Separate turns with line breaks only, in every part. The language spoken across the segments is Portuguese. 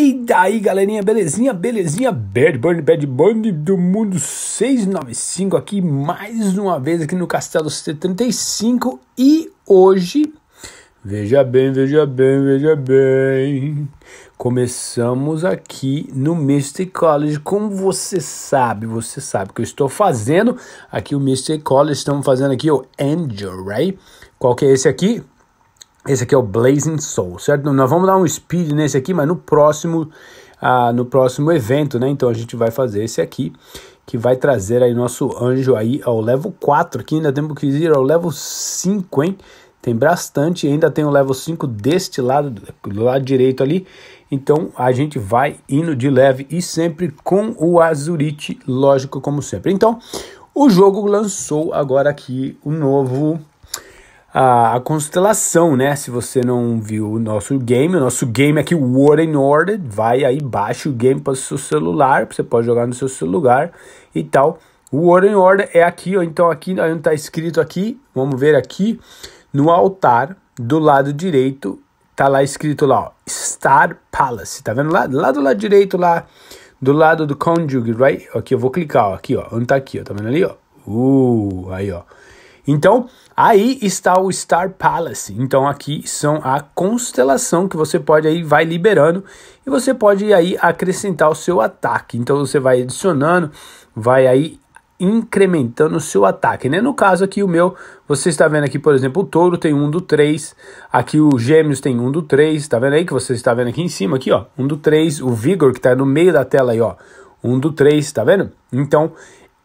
E daí, galerinha, belezinha, belezinha, Bad Bunny, Bad Bunny do mundo 695 aqui, mais uma vez aqui no Castelo 75 e hoje, veja bem, veja bem, veja bem, começamos aqui no Mystic College, como você sabe, você sabe que eu estou fazendo aqui o Mystic College, estamos fazendo aqui o Angel, right? Qual que é esse aqui? Esse aqui é o Blazing Soul, certo? Nós vamos dar um speed nesse aqui, mas no próximo, ah, no próximo evento, né? Então a gente vai fazer esse aqui, que vai trazer aí nosso anjo aí ao level 4, que ainda temos que ir ao level 5, hein? Tem bastante, ainda tem o level 5 deste lado, do lado direito ali. Então a gente vai indo de leve e sempre com o Azurite, lógico como sempre. Então, o jogo lançou agora aqui o novo a, a, constelação, né? Se você não viu o nosso game, o nosso game aqui, War in Order, vai aí, baixa o game para o seu celular, você pode jogar no seu celular e tal. O War in Order é aqui, ó, então aqui onde está escrito aqui, vamos ver aqui, no altar do lado direito, tá lá escrito lá, ó, Star Palace, tá vendo lá? Lá do lado direito, lá do lado do Conjugue, right? Aqui eu vou clicar, ó, aqui, ó, onde tá aqui, ó, tá vendo ali, ó? Uh, aí, ó. Então, aí está o Star Palace. Então, aqui são a constelação que você pode aí vai liberando e você pode aí acrescentar o seu ataque. Então, você vai adicionando, vai aí incrementando o seu ataque, né? No caso aqui o meu, você está vendo aqui, por exemplo, o touro tem um do 3, aqui o gêmeos tem um do 3, tá vendo aí que você está vendo aqui em cima, aqui ó, um do 3, o vigor que está no meio da tela aí ó, um do 3, tá vendo? Então,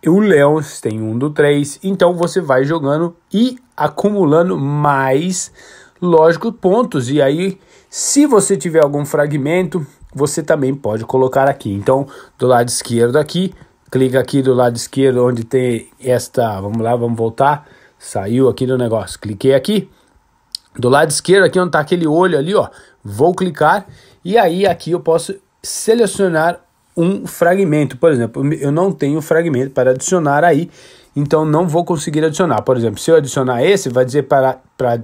o Leões tem um do 3, então você vai jogando e acumulando mais, lógico, pontos. E aí, se você tiver algum fragmento, você também pode colocar aqui. Então, do lado esquerdo aqui, clica aqui do lado esquerdo onde tem esta, vamos lá, vamos voltar. Saiu aqui do negócio. Cliquei aqui. Do lado esquerdo aqui onde está aquele olho ali, ó, vou clicar e aí aqui eu posso selecionar um fragmento. Por exemplo, eu não tenho fragmento para adicionar aí, então não vou conseguir adicionar. Por exemplo, se eu adicionar esse, vai dizer para, para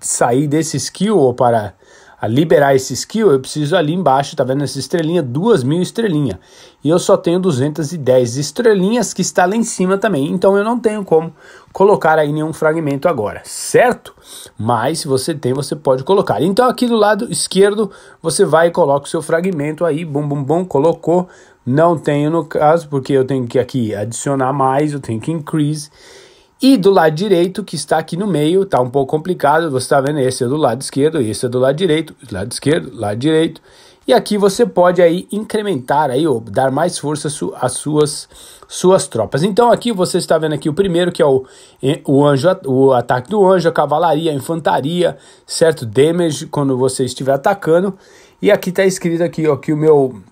sair desse skill ou para a liberar esse skill, eu preciso ali embaixo, tá vendo essa estrelinha? Duas mil estrelinhas. E eu só tenho 210 estrelinhas que está lá em cima também. Então eu não tenho como colocar aí nenhum fragmento agora, certo? Mas se você tem, você pode colocar. Então aqui do lado esquerdo, você vai e coloca o seu fragmento aí, bum bum bum, colocou. Não tenho no caso, porque eu tenho que aqui adicionar mais, eu tenho que increase. E do lado direito, que está aqui no meio, tá um pouco complicado, você está vendo, esse é do lado esquerdo, esse é do lado direito, lado esquerdo, lado direito. E aqui você pode aí incrementar aí, ou dar mais força às suas, suas tropas. Então aqui você está vendo aqui o primeiro, que é o, o anjo, o ataque do anjo, a cavalaria, a infantaria, certo? Damage quando você estiver atacando. E aqui está escrito aqui, ó, que o meu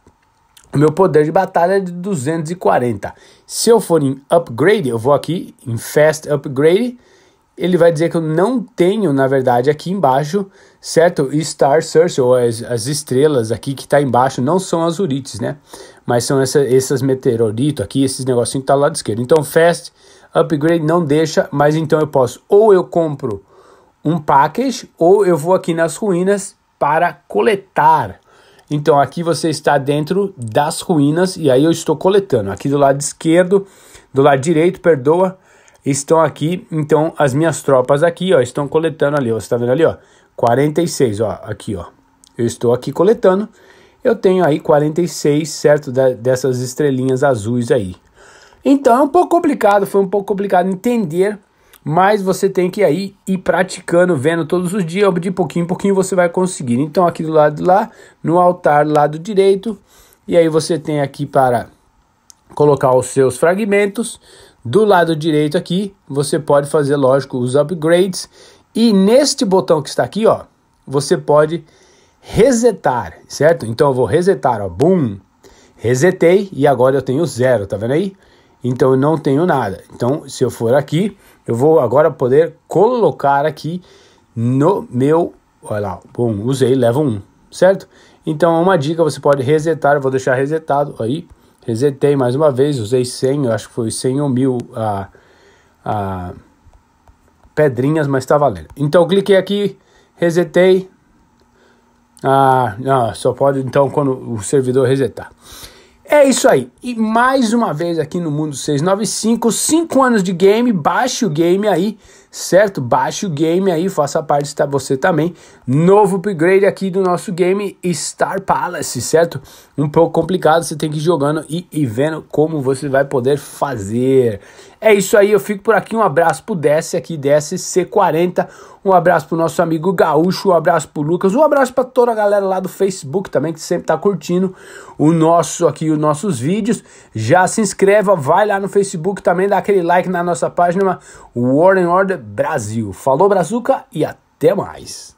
o meu poder de batalha é de 240. Se eu for em upgrade, eu vou aqui em fast upgrade, ele vai dizer que eu não tenho, na verdade, aqui embaixo, certo? Star Search, ou as, as estrelas aqui que está embaixo, não são as urites, né? Mas são essa, essas meteoritos aqui, esses negocinhos que tá do lado esquerdo. Então, fast upgrade não deixa, mas então eu posso, ou eu compro um package, ou eu vou aqui nas ruínas para coletar então aqui você está dentro das ruínas e aí eu estou coletando. Aqui do lado esquerdo, do lado direito, perdoa, estão aqui. Então as minhas tropas aqui, ó, estão coletando ali. Ó, você está vendo ali, ó, 46, ó, aqui, ó. Eu estou aqui coletando. Eu tenho aí 46, certo, da, dessas estrelinhas azuis aí. Então é um pouco complicado, foi um pouco complicado entender mas você tem que aí ir praticando, vendo todos os dias, de pouquinho em pouquinho você vai conseguir. Então aqui do lado de lá, no altar lado direito, e aí você tem aqui para colocar os seus fragmentos. Do lado direito aqui, você pode fazer, lógico, os upgrades. E neste botão que está aqui, ó, você pode resetar, certo? Então eu vou resetar, ó, boom, resetei e agora eu tenho zero, tá vendo aí? Então eu não tenho nada. Então se eu for aqui, eu vou agora poder colocar aqui no meu, olha lá, bom, usei level 1, certo? Então uma dica, você pode resetar, eu vou deixar resetado aí, resetei mais uma vez, usei 100, eu acho que foi 100 ou 1000 a, a pedrinhas, mas está valendo. Então cliquei aqui, resetei, Ah, não, só pode então quando o servidor resetar. É isso aí. E mais uma vez aqui no Mundo 695, 5 anos de game, baixe o game aí, certo? Baixe o game aí, faça parte, está você também. Novo upgrade aqui do nosso game Star Palace, certo? Um pouco complicado, você tem que ir jogando e, e vendo como você vai poder fazer. É isso aí, eu fico por aqui. Um abraço pro Desce aqui, Desce C40. Um abraço pro nosso amigo Gaúcho, um abraço pro Lucas, um abraço para toda a galera lá do Facebook também que sempre tá curtindo o nosso aqui, os nossos vídeos. Já se inscreva, vai lá no Facebook também, dá aquele like na nossa página Warren Order Brasil. Falou Brazuca e até mais.